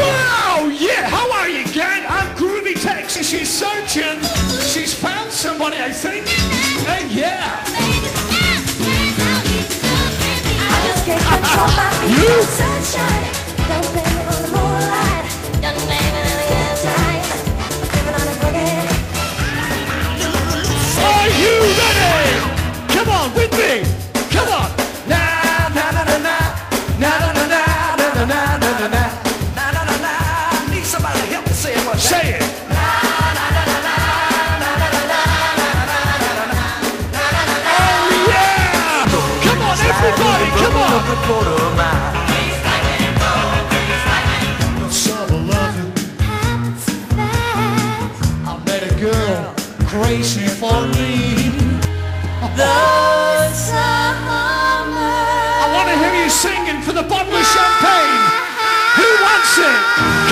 Wow, yeah, how are you, gang? I'm Groovy Tex she's searching. She's found somebody, I think. And yeah. Are girl crazy for me. I want to hear you singing for the bottle of champagne. Who wants it?